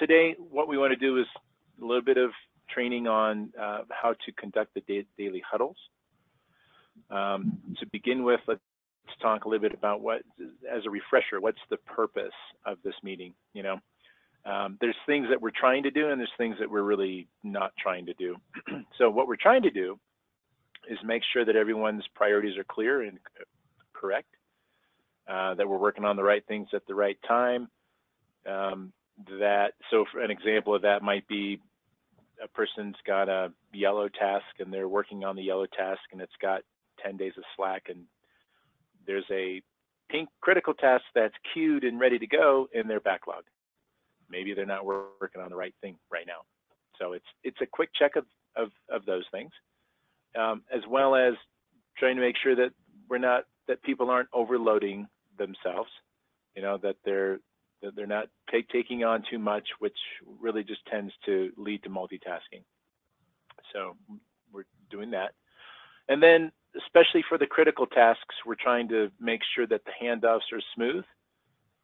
today, what we want to do is a little bit of training on uh, how to conduct the da daily huddles. Um, to begin with, let's talk a little bit about what, as a refresher, what's the purpose of this meeting? You know, um, there's things that we're trying to do and there's things that we're really not trying to do. so what we're trying to do is make sure that everyone's priorities are clear and correct, uh, that we're working on the right things at the right time. Um, that so an example of that might be a person's got a yellow task and they're working on the yellow task and it's got 10 days of slack and there's a pink critical task that's queued and ready to go in their backlog. Maybe they're not working on the right thing right now. So it's it's a quick check of, of, of those things, um, as well as trying to make sure that we're not that people aren't overloading themselves, you know, that they're they're not take, taking on too much, which really just tends to lead to multitasking. So we're doing that. And then especially for the critical tasks, we're trying to make sure that the handoffs are smooth,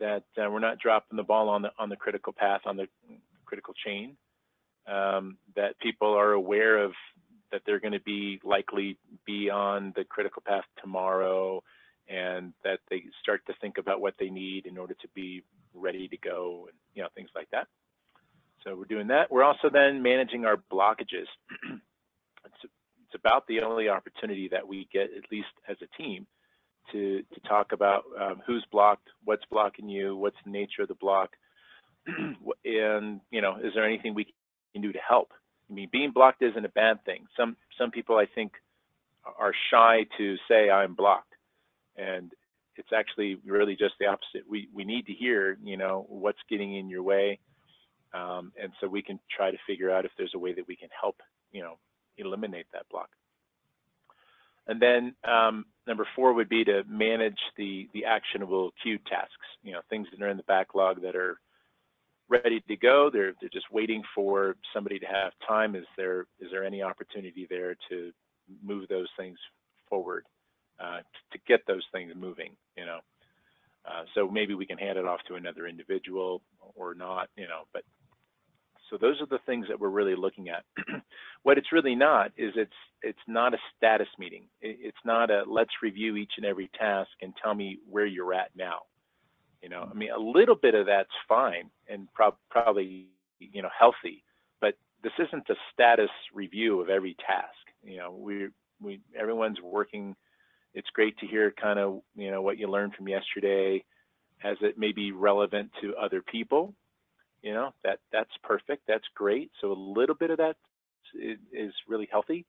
that uh, we're not dropping the ball on the on the critical path, on the critical chain, um, that people are aware of that they're going to be likely be on the critical path tomorrow, and that they start to think about what they need in order to be ready to go, and you know things like that. So we're doing that. We're also then managing our blockages. it's it's about the only opportunity that we get, at least as a team, to, to talk about um, who's blocked, what's blocking you, what's the nature of the block, and you know, is there anything we can do to help? I mean, being blocked isn't a bad thing. Some some people I think are shy to say I'm blocked, and it's actually really just the opposite. We we need to hear, you know, what's getting in your way, um, and so we can try to figure out if there's a way that we can help, you know, eliminate that block. And then um, number four would be to manage the, the actionable queue tasks, you know, things that are in the backlog that are ready to go. They're, they're just waiting for somebody to have time. Is there, is there any opportunity there to move those things forward, uh, to get those things moving, you know? Uh, so maybe we can hand it off to another individual or not, you know, but so those are the things that we're really looking at. what it's really not is it's it's not a status meeting. It's not a let's review each and every task and tell me where you're at now. You know, I mean, a little bit of that's fine and prob probably you know healthy, but this isn't a status review of every task. You know, we we everyone's working. It's great to hear kind of you know what you learned from yesterday, as it may be relevant to other people? You know that that's perfect. That's great. So a little bit of that is really healthy.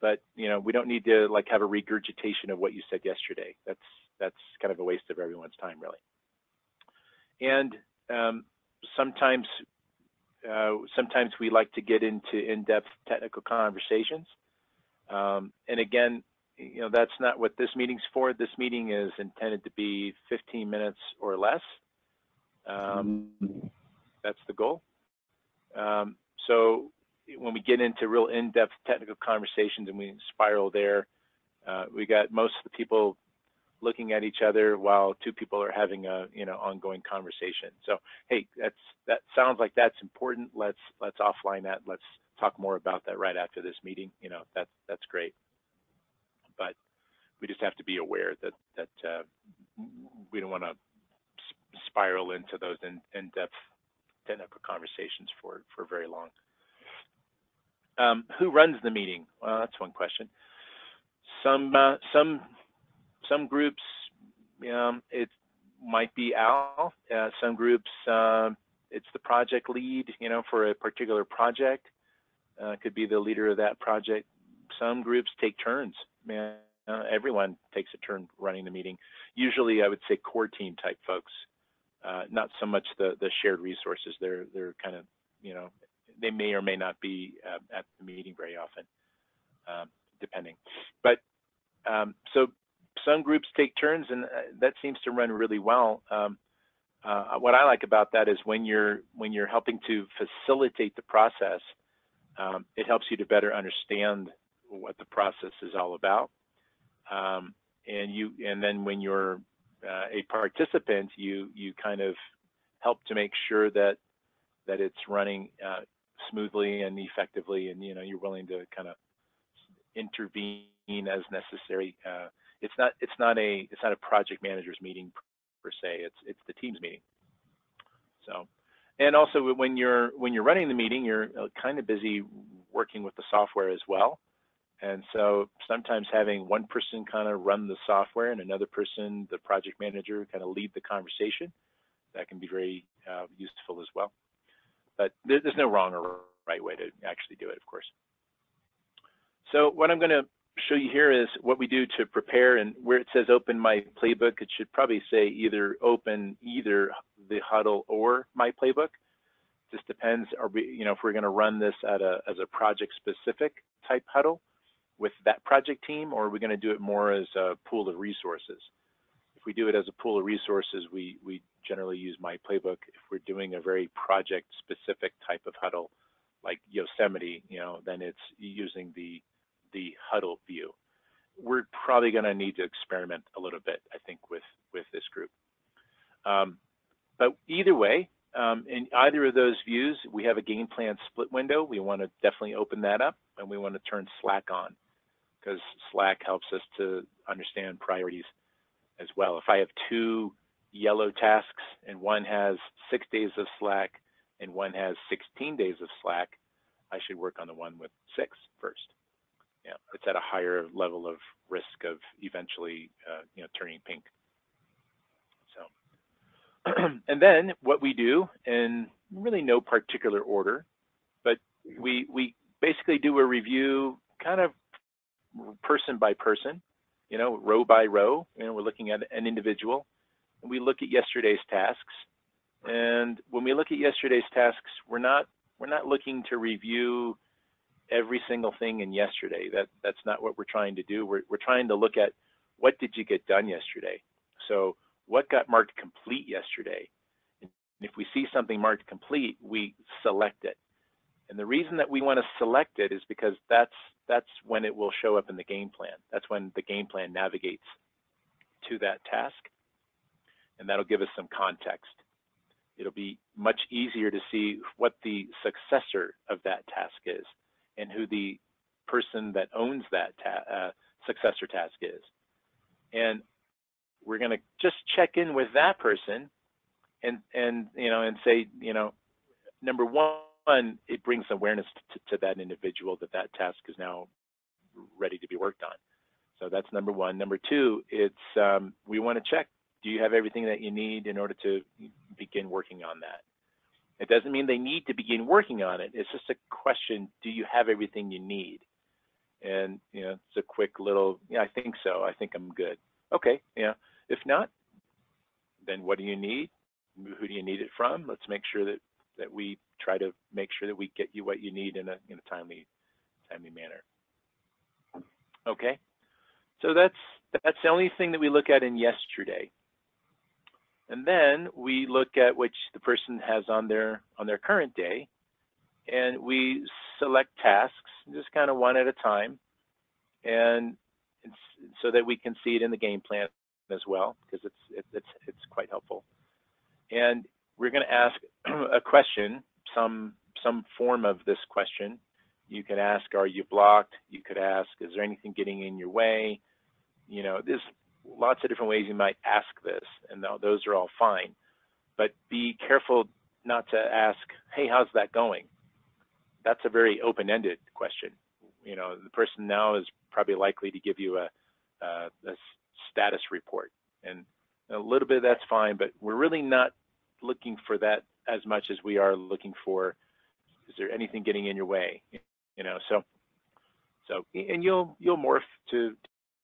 But you know we don't need to like have a regurgitation of what you said yesterday. That's that's kind of a waste of everyone's time really. And um, sometimes uh, sometimes we like to get into in-depth technical conversations. Um, and again you know that's not what this meeting's for this meeting is intended to be 15 minutes or less um. That's the goal. Um, so when we get into real in-depth technical conversations and we spiral there, uh, we got most of the people looking at each other while two people are having a you know ongoing conversation. So hey, that's that sounds like that's important. Let's let's offline that. Let's talk more about that right after this meeting. You know that's that's great. But we just have to be aware that that uh, we don't want to spiral into those in, in-depth technical conversations for, for very long. Um, who runs the meeting? Well, that's one question. Some uh, some some groups, um, it might be Al. Uh, some groups, uh, it's the project lead. You know, for a particular project, uh, could be the leader of that project. Some groups take turns. Man, uh, everyone takes a turn running the meeting. Usually, I would say core team type folks uh, not so much the the shared resources. They're they're kind of you know they may or may not be uh, at the meeting very often, um, depending. But um, so some groups take turns, and uh, that seems to run really well. Um, uh, what I like about that is when you're when you're helping to facilitate the process, um, it helps you to better understand what the process is all about. Um, and you and then when you're uh, a participant, you you kind of help to make sure that that it's running uh, smoothly and effectively, and you know you're willing to kind of intervene as necessary. Uh, it's not it's not a it's not a project manager's meeting per se. It's it's the team's meeting. So, and also when you're when you're running the meeting, you're uh, kind of busy working with the software as well. And so sometimes having one person kind of run the software and another person, the project manager, kind of lead the conversation, that can be very uh, useful as well. But there's no wrong or right way to actually do it, of course. So what I'm going to show you here is what we do to prepare and where it says open my playbook, it should probably say either open either the huddle or my playbook. Just depends, are we, you know, if we're going to run this at a, as a project specific type huddle with that project team, or are we going to do it more as a pool of resources? If we do it as a pool of resources, we, we generally use my playbook. If we're doing a very project specific type of huddle, like Yosemite, you know, then it's using the the huddle view. We're probably going to need to experiment a little bit, I think, with, with this group. Um, but either way, um, in either of those views, we have a game plan split window. We want to definitely open that up and we want to turn Slack on because Slack helps us to understand priorities as well. If I have two yellow tasks and one has six days of Slack and one has 16 days of Slack, I should work on the one with six first yeah, it's at a higher level of risk of eventually, uh, you know, turning pink. So, and then what we do in really no particular order, but we we basically do a review kind of person by person, you know, row by row. You know, we're looking at an individual, and we look at yesterday's tasks. And when we look at yesterday's tasks, we're not we're not looking to review every single thing in yesterday. That that's not what we're trying to do. We're we're trying to look at what did you get done yesterday. So what got marked complete yesterday? And if we see something marked complete, we select it. And the reason that we want to select it is because that's that's when it will show up in the game plan. That's when the game plan navigates to that task. And that'll give us some context. It'll be much easier to see what the successor of that task is and who the person that owns that ta uh, successor task is. And we're going to just check in with that person and, and, you know, and say, you know, number one, it brings awareness to, to that individual that that task is now ready to be worked on. So that's number one. Number two, it's um, we want to check, do you have everything that you need in order to begin working on that? It doesn't mean they need to begin working on it. It's just a question, do you have everything you need? And, you know, it's a quick little, yeah, I think so. I think I'm good. Okay, yeah. If not, then what do you need? Who do you need it from? Let's make sure that, that we try to make sure that we get you what you need in a, in a timely, timely manner. Okay, so that's, that's the only thing that we look at in yesterday. And then we look at which the person has on their on their current day, and we select tasks just kind of one at a time, and so that we can see it in the game plan as well because it's it's it's quite helpful. And we're going to ask a question, some some form of this question. You could ask, are you blocked? You could ask, is there anything getting in your way? You know, there's lots of different ways you might ask this, and those are all fine. But be careful not to ask, hey, how's that going? That's a very open-ended question. You know, the person now is probably likely to give you a, a, a status report. And a little bit that's fine, but we're really not looking for that as much as we are looking for, is there anything getting in your way? You know, so, so, and you'll, you'll morph to,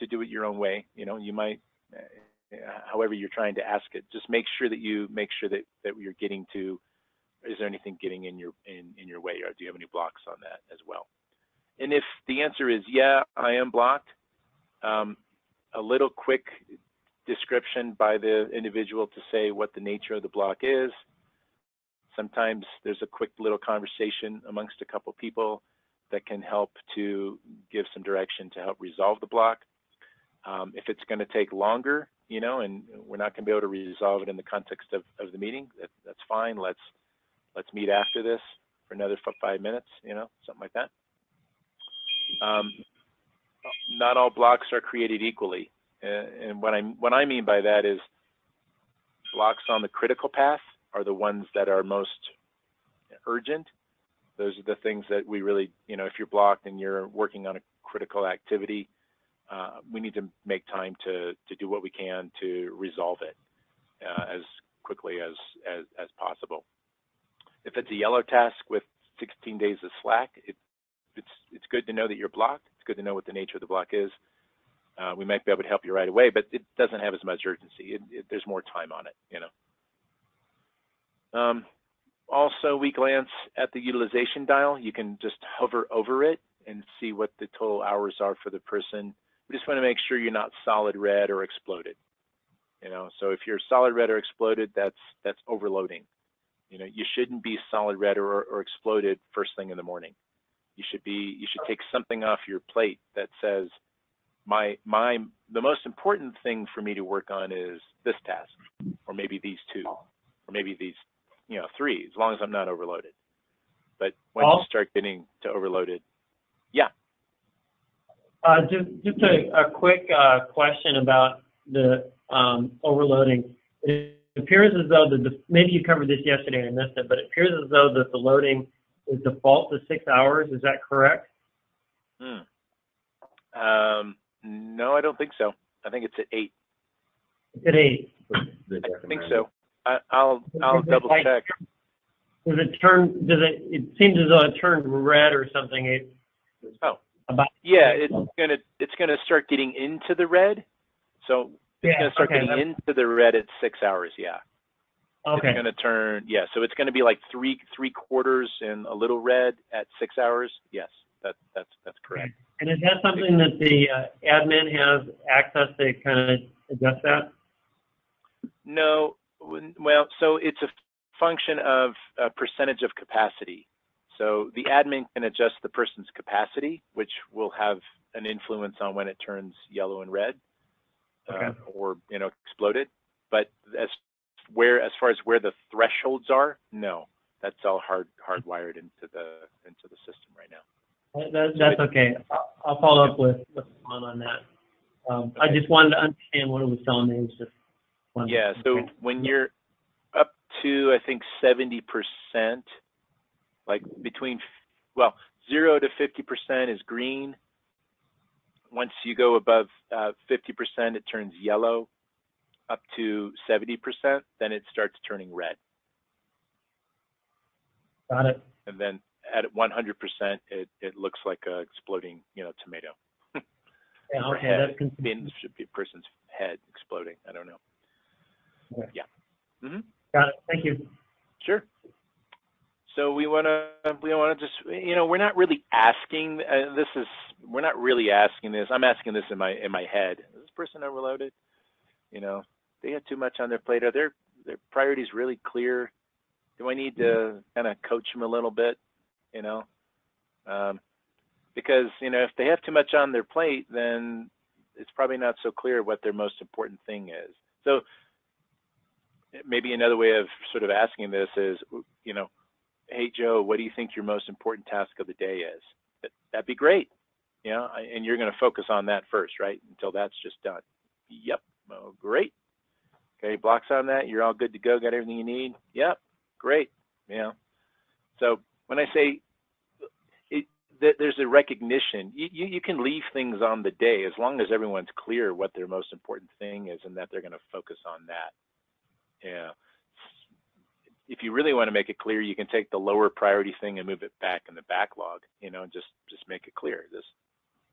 to do it your own way. You know, you might, uh, however you're trying to ask it, just make sure that you make sure that, that you're getting to, is there anything getting in your, in, in your way or do you have any blocks on that as well? And if the answer is, yeah, I am blocked, um, a little quick description by the individual to say what the nature of the block is. Sometimes there's a quick little conversation amongst a couple people that can help to give some direction to help resolve the block. Um, if it's going to take longer, you know, and we're not going to be able to resolve it in the context of, of the meeting, that, that's fine. Let's let's meet after this for another five minutes, you know, something like that. Um, not all blocks are created equally. And what I what I mean by that is blocks on the critical path are the ones that are most urgent. Those are the things that we really, you know, if you're blocked and you're working on a critical activity, uh, we need to make time to to do what we can to resolve it uh, as quickly as, as as possible. If it's a yellow task with 16 days of slack, it, it's it's good to know that you're blocked. It's good to know what the nature of the block is. Uh, we might be able to help you right away, but it doesn't have as much urgency. It, it, there's more time on it, you know. Um, also, we glance at the utilization dial. You can just hover over it and see what the total hours are for the person. We just want to make sure you're not solid red or exploded. You know, so if you're solid red or exploded, that's that's overloading. You know, you shouldn't be solid red or, or exploded first thing in the morning. You should be you should take something off your plate that says my my the most important thing for me to work on is this task or maybe these two or maybe these you know three as long as I'm not overloaded. But when you start getting to overloaded, yeah. Uh, just just a, a quick uh, question about the um, overloading. It appears as though the, maybe you covered this yesterday and I missed it, but it appears as though that the loading is default to six hours. Is that correct? Hmm. Um, no, I don't think so. I think it's at eight. It's at eight. I think so. I, I'll I'll double check. Does it turn? Does it? It seems as though it turned red or something. It, oh. About, yeah, it's gonna it's gonna start getting into the red. So it's Yeah, gonna start okay, getting that's- into the red at six hours. Yeah. okay. It's gonna turn. Yeah. So it's gonna be like three three quarters and a little red at six hours. Yes. That that's that's correct. And is that something that the uh, admin has access to kind of adjust that? No. Well, so it's a function of a percentage of capacity. So the admin can adjust the person's capacity, which will have an influence on when it turns yellow and red, uh, or you know exploded. But as where as far as where the thresholds are, no, that's all hard hardwired into the into the system right now. That- that- That's okay. I'll I'll follow up with with someone on that. Um, I just wanted to understand what it was telling me. It was just. Yeah, so okay. when you're up to, I think, 70%, like between, well, zero to 50% is green. Once you go above uh, 50%, it turns yellow. Up to 70%, then it starts turning red. Got it. And then at 100%, it, it looks like a exploding, you know, tomato. Yeah, okay, head. that's. It should be a person's head exploding. I don't know. Okay. Yeah. hmm Got it. Thank you. Sure. So we want to we want to just you know we're not really asking uh, this is we're not really asking this. I'm asking this in my in my head. Is this person overloaded? You know, they have too much on their plate. Are their their priorities really clear? Do I need to kind of coach them a little bit? You know, um, because you know if they have too much on their plate, then it's probably not so clear what their most important thing is. So maybe another way of sort of asking this is, you know, hey Joe, what do you think your most important task of the day is? That, that'd be great, you know, and you're going to focus on that first, right? Until that's just done. Yep. Oh, great. Okay, blocks on that. You're all good to go. Got everything you need. Yep. Great. Yeah. so when I say it, there's a recognition, you, you, you can leave things on the day as long as everyone's clear what their most important thing is and that they're going to focus on that. Yeah. If you really want to make it clear, you can take the lower priority thing and move it back in the backlog, you know, and just just make it clear. Just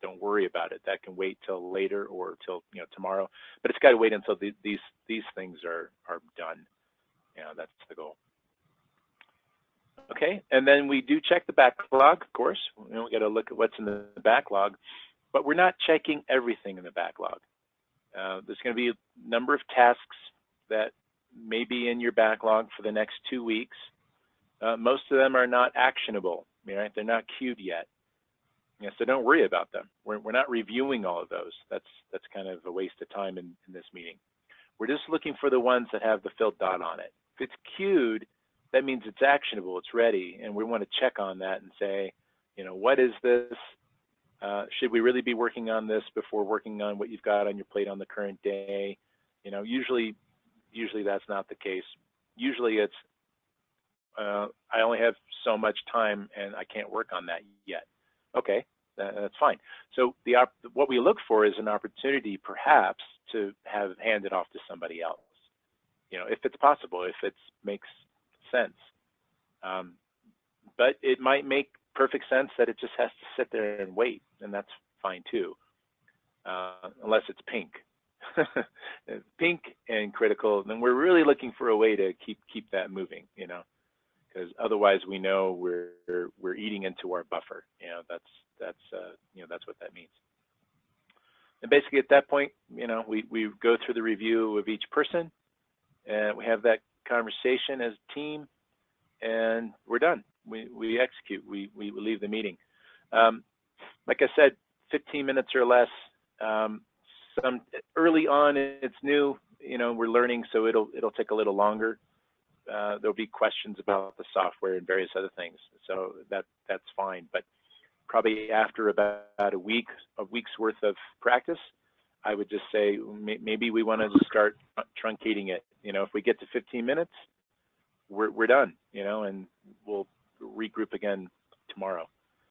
don't worry about it. That can wait till later or till you know tomorrow. But it's got to wait until the, these these things are are done. Yeah, that's the goal. Okay, and then we do check the backlog, of course. You know, we got to look at what's in the backlog, but we're not checking everything in the backlog. Uh, there's going to be a number of tasks that may be in your backlog for the next two weeks. Uh, most of them are not actionable, right? They're not queued yet. So don't worry about them. We're, we're not reviewing all of those. That's that's kind of a waste of time in, in this meeting. We're just looking for the ones that have the filled dot on it. If it's queued, that means it's actionable, it's ready, and we want to check on that and say, you know, what is this? Uh, should we really be working on this before working on what you've got on your plate on the current day? You know, usually, usually that's not the case. Usually it's, uh, I only have so much time and I can't work on that yet. Okay, that, that's fine. So the what we look for is an opportunity, perhaps, to have handed off to somebody else. You know, if it's possible, if it makes sense. Um, but it might make perfect sense that it just has to sit there and wait, and that's fine too, uh, unless it's pink. pink and critical, then we're really looking for a way to keep keep that moving, you know, because otherwise we know we're we're eating into our buffer. You know, that's that's uh, you know that's what that means. And basically at that point, you know, we we go through the review of each person, and we have that conversation as a team, and we're done. We, we execute, we, we leave the meeting. Um, like I said, 15 minutes or less. Um, some early on, it's new, you know, we're learning, so it'll it'll take a little longer. Uh, there'll be questions about the software and various other things, so that that's fine. But probably after about a week, a week's worth of practice, I would just say maybe we want to start truncating it. You know, if we get to 15 minutes, we're we're done. You know, and we'll regroup again tomorrow.